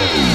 Oh.